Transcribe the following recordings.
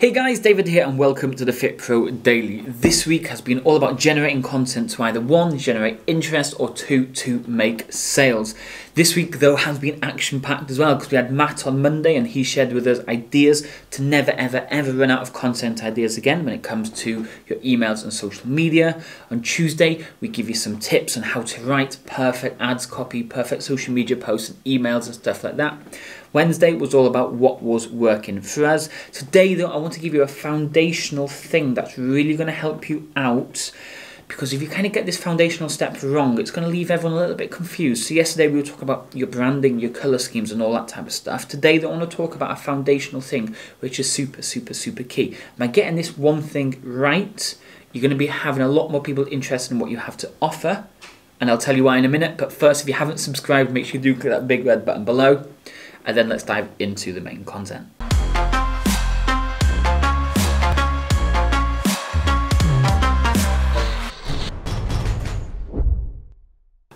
Hey guys, David here and welcome to the Fit Pro Daily. This week has been all about generating content to either one, generate interest or two, to make sales. This week though has been action packed as well because we had Matt on Monday and he shared with us ideas to never ever ever run out of content ideas again when it comes to your emails and social media. On Tuesday, we give you some tips on how to write perfect ads copy, perfect social media posts and emails and stuff like that. Wednesday was all about what was working for us. Today, though, I want to give you a foundational thing that's really going to help you out because if you kind of get this foundational step wrong, it's going to leave everyone a little bit confused. So yesterday we were talking about your branding, your color schemes, and all that type of stuff. Today I want to talk about a foundational thing, which is super, super, super key. By getting this one thing right, you're going to be having a lot more people interested in what you have to offer. And I'll tell you why in a minute. But first, if you haven't subscribed, make sure you do click that big red button below and then let's dive into the main content.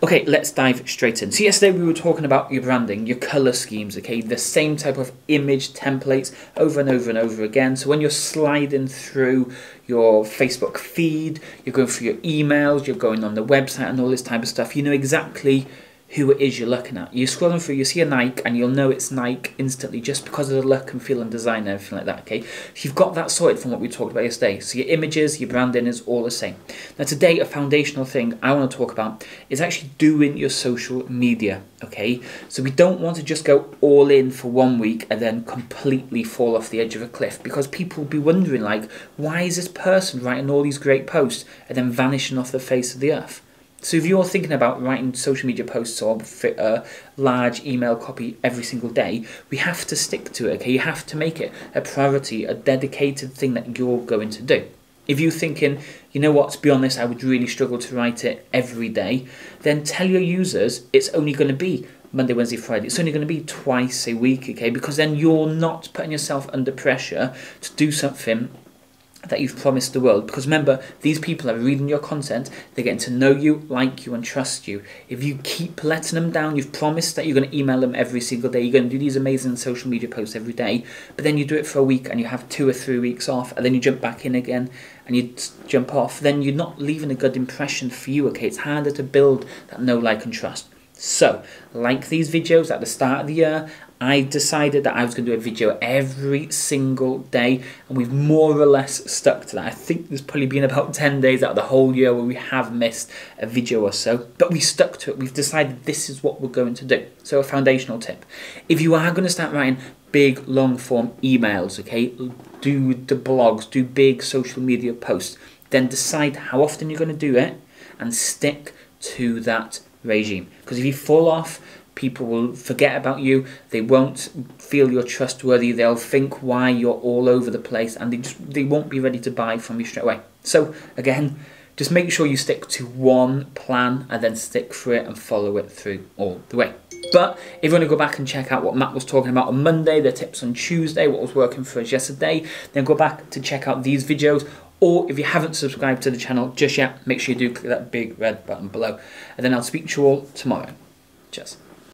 Okay, let's dive straight in. So yesterday we were talking about your branding, your color schemes, okay? The same type of image templates over and over and over again. So when you're sliding through your Facebook feed, you're going through your emails, you're going on the website and all this type of stuff, you know exactly who it is you're looking at. You're scrolling through, you see a Nike, and you'll know it's Nike instantly just because of the look and feel and design and everything like that, okay? You've got that sorted from what we talked about yesterday. So your images, your branding is all the same. Now today, a foundational thing I want to talk about is actually doing your social media, okay? So we don't want to just go all in for one week and then completely fall off the edge of a cliff because people will be wondering like, why is this person writing all these great posts and then vanishing off the face of the earth? So if you're thinking about writing social media posts or a uh, large email copy every single day, we have to stick to it, okay? You have to make it a priority, a dedicated thing that you're going to do. If you're thinking, you know what, to be honest, I would really struggle to write it every day, then tell your users it's only going to be Monday, Wednesday, Friday. It's only going to be twice a week, okay? Because then you're not putting yourself under pressure to do something that you've promised the world. Because remember, these people are reading your content, they're getting to know you, like you, and trust you. If you keep letting them down, you've promised that you're going to email them every single day, you're going to do these amazing social media posts every day, but then you do it for a week and you have two or three weeks off, and then you jump back in again and you jump off, then you're not leaving a good impression for you, okay? It's harder to build that know, like, and trust. So, like these videos at the start of the year, I decided that I was going to do a video every single day, and we've more or less stuck to that. I think there's probably been about 10 days out of the whole year where we have missed a video or so, but we stuck to it. We've decided this is what we're going to do. So, a foundational tip if you are going to start writing big long form emails, okay, do the blogs, do big social media posts, then decide how often you're going to do it and stick to that regime. Because if you fall off, people will forget about you. They won't feel you're trustworthy. They'll think why you're all over the place, and they just they won't be ready to buy from you straight away. So again, just make sure you stick to one plan and then stick through it and follow it through all the way. But if you want to go back and check out what Matt was talking about on Monday, the tips on Tuesday, what was working for us yesterday, then go back to check out these videos or if you haven't subscribed to the channel just yet, make sure you do click that big red button below. And then I'll speak to you all tomorrow. Cheers.